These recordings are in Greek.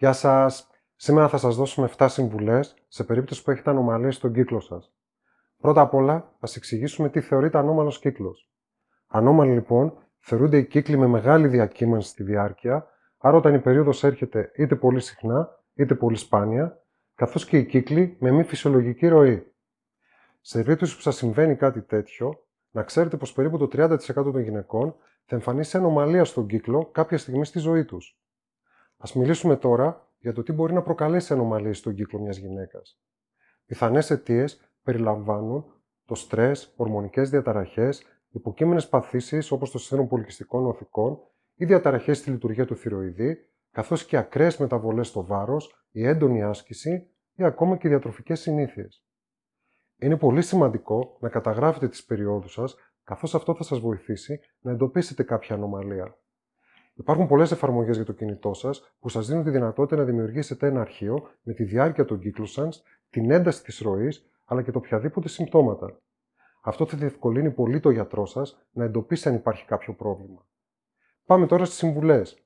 Γεια σας! Σήμερα θα σας δώσουμε 7 συμβουλές σε περίπτωση που έχετε ανομαλίες στον κύκλο σας. Πρώτα απ' όλα, θα σας εξηγήσουμε τι θεωρείται ανώμαλος κύκλος. Ανώμαλοι λοιπόν θεωρούνται οι κύκλοι με μεγάλη διακύμανση στη διάρκεια, άρα όταν η περίοδος έρχεται είτε πολύ συχνά είτε πολύ σπάνια, καθώς και οι κύκλοι με μη φυσιολογική ροή. Σε περίπτωση που σας συμβαίνει κάτι τέτοιο, να ξέρετε πως περίπου το 30% των γυναικών θα εμφανίσει ανομαλία στον κύκλο κάποια στιγμή στη ζωή τους. Α μιλήσουμε τώρα για το τι μπορεί να προκαλέσει ανομαλίες στον κύκλο μιας γυναίκας. Πιθανές αιτίες περιλαμβάνουν το στρες, ορμονικές διαταραχές, υποκείμενες παθήσεις όπως το σύνδρομο πολικιστικών οθικών ή διαταραχές στη λειτουργία του θηροειδή, καθώς και ακραίες μεταβολές στο βάρος, η έντονη άσκηση ή ακόμα και διατροφικές συνήθειες. Είναι πολύ σημαντικό να καταγράφετε τις περιόδους σας, καθώς αυτό θα σας βοηθήσει να εντοπίσετε κάποια ανομαλία. Υπάρχουν πολλές εφαρμογές για το κινητό σας που σας δίνουν τη δυνατότητα να δημιουργήσετε ένα αρχείο με τη διάρκεια των κύκλων σας, την ένταση της ροής αλλά και το οποιαδήποτε συμπτώματα. Αυτό θα διευκολύνει πολύ το γιατρό σας να εντοπίσει αν υπάρχει κάποιο πρόβλημα. Πάμε τώρα στις συμβουλές.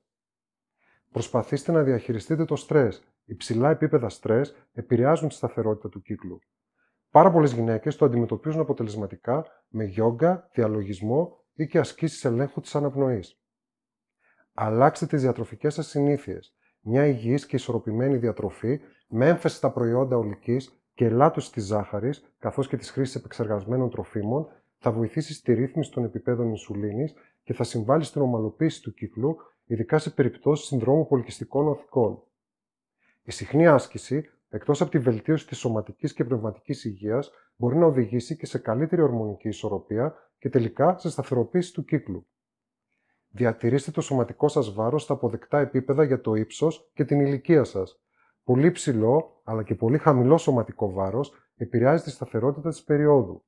Προσπαθήστε να διαχειριστείτε το στρες. Υψηλά επίπεδα στρες επηρεάζουν τη σταθερότητα του κύκλου. Πάρα πολλές γυναίκες το αντιμετωπίζουν αποτελεσματικά με γιόγκα, διαλογισμό ή και ασκήσεις ελέγχου της αναπνοής. Αλλάξτε τις διατροφικές σας συνήθειες. Μια υγιής και ισορροπημένη διατροφή με έμφαση στα προϊόντα ολικής και ελάττωση της ζάχαρης, καθώς και της χρήσης επεξεργασμένων τροφίμων, θα βοηθήσει στη ρύθμιση των επιπέδων ινσουλίνης και θα συμβάλλει στην ομαλοποίηση του κύκλου, ειδικά σε περιπτώσεις συνδρόμου πολικιστικών οθικών. Η συχνή άσκηση, εκτός από τη βελτίωση της σωματικής και πνευματικής υγείας, μπορεί να οδηγήσει και σε καλύτερη ορμονική ισορροπία και τελικά σε σταθεροποίηση του κύκλου. Διατηρήστε το σωματικό σας βάρος στα αποδεκτά επίπεδα για το ύψος και την ηλικία σας. Πολύ ψηλό, αλλά και πολύ χαμηλό σωματικό βάρος επηρεάζει τη σταθερότητα της περίοδου.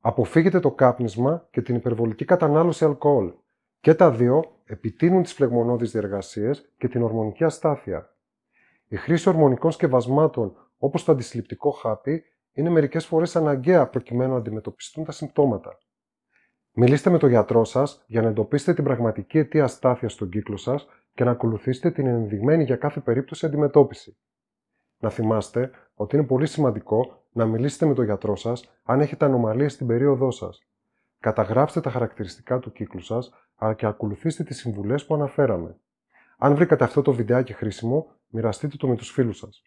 Αποφύγετε το κάπνισμα και την υπερβολική κατανάλωση αλκοόλ. Και τα δύο επιτείνουν τις φλεγμονώδεις διεργασίες και την ορμονική αστάθεια. Η χρήση ορμονικών σκευασμάτων όπως το αντισυλληπτικό χάπι είναι μερικές φορές αναγκαία προκειμένου να αντιμετωπιστούν τα συμπτώματα. Μιλήστε με τον γιατρό σας για να εντοπίσετε την πραγματική αιτία αστάθειας στον κύκλο σας και να ακολουθήσετε την ενδειγμένη για κάθε περίπτωση αντιμετώπιση. Να θυμάστε ότι είναι πολύ σημαντικό να μιλήσετε με τον γιατρό σας αν έχετε ανομαλίε στην περίοδό σας. Καταγράψτε τα χαρακτηριστικά του κύκλου σας, αλλά και ακολουθήστε τις συμβουλές που αναφέραμε. Αν βρήκατε αυτό το βιντεάκι χρήσιμο, μοιραστείτε το με τους φίλους σας.